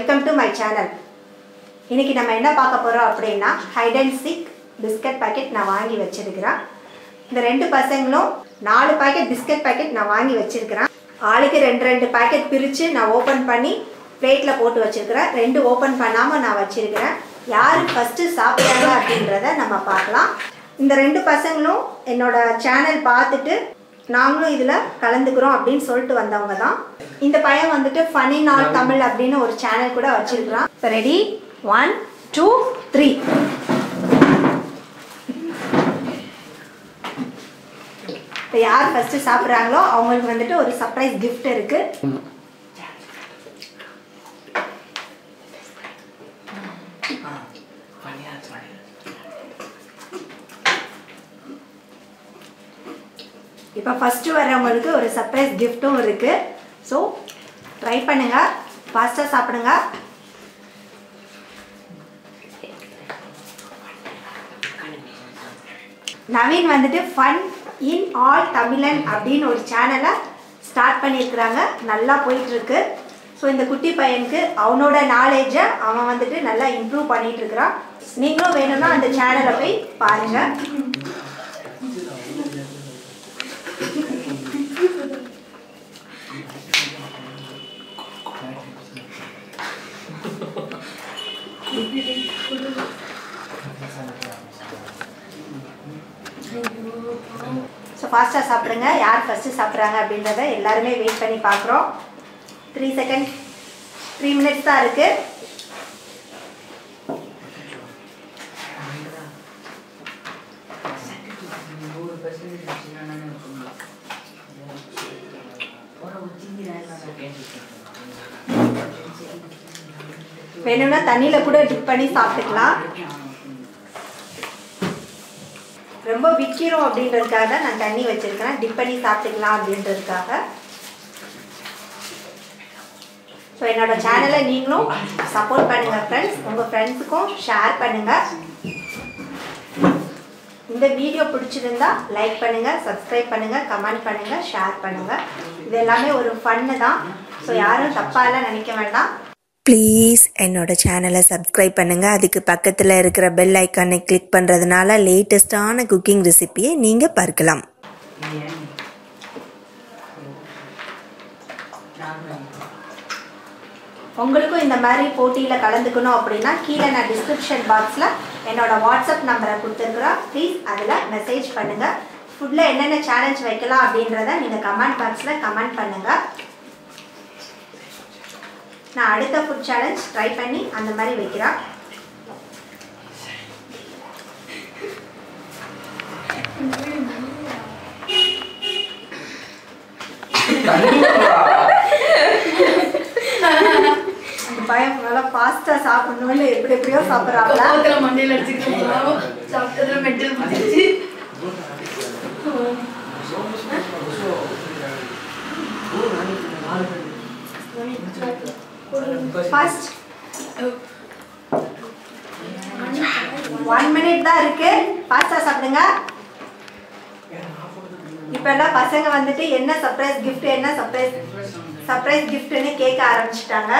Welcome to my channel இன்றைக்கி நம்ம என்ன பார்க்க போகிறோம் அப்படின்னா hide and seek biscuit packet நான் வாங்கி வச்சுருக்கிறேன். இந்த ரெண்டு பசங்களும் நாலு பாக்கெட் பிஸ்கட் பாக்கெட் நான் வாங்கி வச்சுருக்கிறேன். ஆளுக்கு ரெண்டு ரெண்டு பாக்கெட் பிரித்து நான் ஓப்பன் பண்ணி பிளேட்டில் போட்டு வச்சுருக்கிறேன். ரெண்டு ஓப்பன் பண்ணாமல் நான் வச்சுருக்கிறேன். யார் ஃபஸ்ட்டு சாப்பிட்றாங்க அப்படின்றத நம்ம பார்க்கலாம். இந்த ரெண்டு பசங்களும் என்னோட சேனல் பார்த்துட்டு நாங்களும் இதில் கலந்துக்கிறோம் அப்படின்னு சொல்லிட்டு வந்தவங்க தான். இந்த பையன் வந்துட்டு ஃபனி நாட் தமிழ் அப்படின்னு ஒரு சேனல் கூட வச்சிருக்கிறான். இப்போ ரெடி ஒன் டூ த்ரீ இப்போ யார் ஃபஸ்ட்டு சாப்பிட்றாங்களோ அவங்களுக்கு வந்துட்டு ஒரு சர்ப்ரைஸ் gift இருக்கு. இப்போ ஃபஸ்ட்டு வர்றவங்களுக்கு ஒரு சர்ப்ரைஸ் கிஃப்ட்டும் இருக்கு. ஸோ ட்ரை பண்ணுங்க. ஃபாஸ்ட்டாக சாப்பிடுங்க. நவீன் வந்துட்டு ஃபன் இன் ஆல் தமிழன் அப்படின்னு ஒரு சேனலை ஸ்டார்ட் பண்ணியிருக்கிறாங்க. நல்லா போயிட்டுருக்கு. ஸோ இந்த குட்டி பையனுக்கு அவனோட நாலேஜை அவன் வந்துட்டு நல்லா இம்ப்ரூவ் பண்ணிகிட்டு இருக்கிறான். நீங்களும் வேணும்னா அந்த சேனலை போய் பாருங்கள் ஸோ ஃபாஸ்ட்டாக சாப்பிடுங்க. யார் ஃபஸ்ட்டு சாப்பிட்றாங்க அப்படின்றத எல்லாருமே வெயிட் பண்ணி பார்க்குறோம். த்ரீ செகண்ட் த்ரீ மினிட்ஸ் தான் இருக்குது வேணும்னா தண்ணியில் கூட டிப் பண்ணி சாப்பிட்டுக்கலாம். ரொம்ப விற்கிறோம் அப்படின்றதுக்காக தான் நான் தண்ணி வச்சிருக்கிறேன் டிப் பண்ணி சாப்பிட்டுக்கலாம் அப்படின்றதுக்காக. ஸோ என்னோட சேனலை நீங்களும் சப்போர்ட் பண்ணுங்க ஃப்ரெண்ட்ஸ் உங்கள் ஃப்ரெண்ட்ஸுக்கும் ஷேர் பண்ணுங்க. இந்த வீடியோ பிடிச்சிருந்தா லைக் பண்ணுங்க சப்ஸ்கிரைப் பண்ணுங்க கமெண்ட் பண்ணுங்க ஷேர் பண்ணுங்க. இது எல்லாமே ஒரு ஃபன்னு தான். ஸோ யாரும் தப்பாலாம் நினைக்க வேண்டாம். ப்ளீஸ் என்னோட சேனலை சப்ஸ்கிரைப் பண்ணுங்கள் அதுக்கு பக்கத்தில் இருக்கிற பெல் ஐக்கானை கிளிக் பண்ணுறதுனால லேட்டஸ்டான குக்கிங் ரெசிபியை நீங்கள் பார்க்கலாம். உங்களுக்கும் இந்த மாதிரி போட்டியில் கலந்துக்கணும் அப்படின்னா கீழே நான் டிஸ்கிரிப்ஷன் பாக்ஸில் என்னோட வாட்ஸ்அப் நம்பரை கொடுத்துருக்குறோம். ப்ளீஸ் அதில் மெசேஜ் பண்ணுங்கள் ஃபுட்டில் என்னென்ன சேலஞ்ச் வைக்கலாம் அப்படின்றத நீங்கள் கமெண்ட் பாக்ஸில் கமெண்ட் பண்ணுங்கள் நான் அடுத்த ஃபுட் சேலஞ்ச் ட்ரை பண்ணி அந்த மாதிரி வைக்கிறேன் அந்த நல்லா ஃபாஸ்ட்டாக சாப்பிடணும்னு எப்படி எப்படியோ சாப்பிட்றாங்களா மண்டையில் மண்டையில அடிச்சுக்கிட்டு சாப்பிட்டதுல மெட்டல் பிடிச்சிச்சு ஃபர்ஸ்ட் ஒன் மினிட் தான் இருக்கு. ஃபாஸ்ட்டாக சாப்பிடுங்க. இப்போ எல்லாம் பசங்க வந்துட்டு என்ன சர்ப்ரைஸ் கிஃப்ட் என்ன சர்ப்ரைஸ் சர்ப்ரைஸ் கிஃப்ட்னு கேட்க ஆரம்பிச்சிட்டாங்க.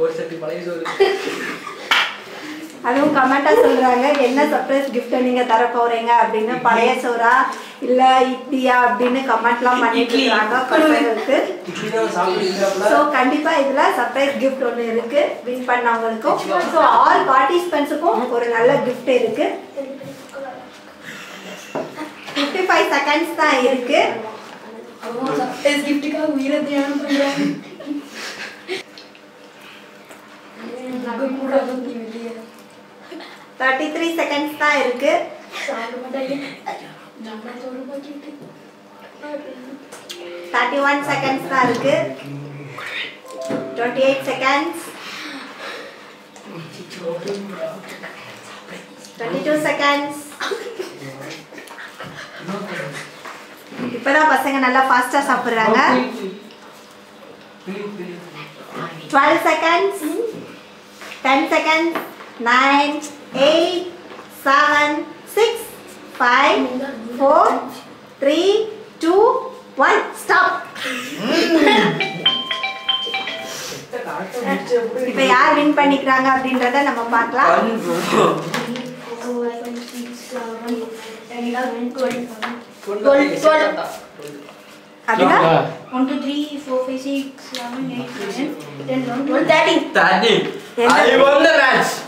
ஒரு சட்டி பழைய சோறு. அதுவும் கமெண்ட்டாக சொல்கிறாங்க என்ன சர்ப்ரைஸ் கிஃப்ட்டை நீங்கள் தர போகிறீங்க அப்படின்னு பழைய சோறா இல்லை இட்லியா? அப்படின்னு கமெண்ட்லாம் பண்ணிட்டு இருக்காங்க பசங்களுக்கு ஸோ கண்டிப்பாக இதில் சர்ப்ரைஸ் gift ஒன்று இருக்கு. வின் பண்ணவங்களுக்கும். ஸோ ஆல் பார்ட்டிசிபென்ட்ஸுக்கும் ஒரு நல்ல gift இருக்கு. ஃபிஃப்டி ஃபைவ் செகண்ட்ஸ் தான் இருக்கு. கிஃப்ட்டுக்காக உயிரை தியானம் பண்றாங்க கூட வந்து வெளியே தேர்ட்டி த்ரீ செகண்ட்ஸ் தான் இருக்கு. தேர்ட்டி ஒன் செகண்ட்ஸ் தான் இருக்கு. Twenty eight seconds twenty two seconds இப்போதான் பசங்க நல்லா ஃபாஸ்ட்டாக சாப்பிட்றாங்க. Twelve seconds ten seconds nine, eight, seven, six, five, four, three, two, one. Stop. If you are win panic ranga of dinner than a mamma clock, one, two, three, four, five, six, seven, eight, nine, ten, one, thirty. I won the match.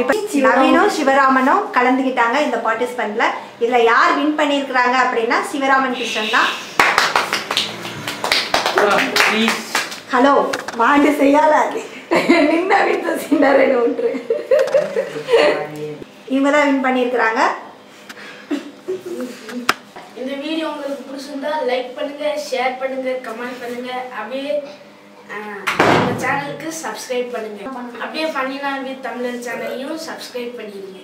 இப்போ நவீனும் சிவராமனும் கலந்துக்கிட்டாங்க இந்த பார்ட்டிசிபெண்ட்ல இதுல யார் win பண்ணியிருக்கிறாங்க அப்படின்னா சிவராமன் கிருஷ்ணன் தான். Hello மாண்டு செய்யாதாது நின்ன வீட்டில் சிண்டரேன்னு ஒன்று. இவங்க தான் வின் பண்ணியிருக்கிறாங்க. இந்த வீடியோ உங்களுக்கு பிடிச்சிருந்தா லைக் பண்ணுங்க ஷேர் பண்ணுங்க கமெண்ட் பண்ணுங்க. அப்படியே நம்ம சேனலுக்கு சப்ஸ்கிரைப் பண்ணுங்க. அப்படியே ஃபன்னினா வித் தமிழர் சேனலையும் சப்ஸ்கிரைப் பண்ணிடுங்க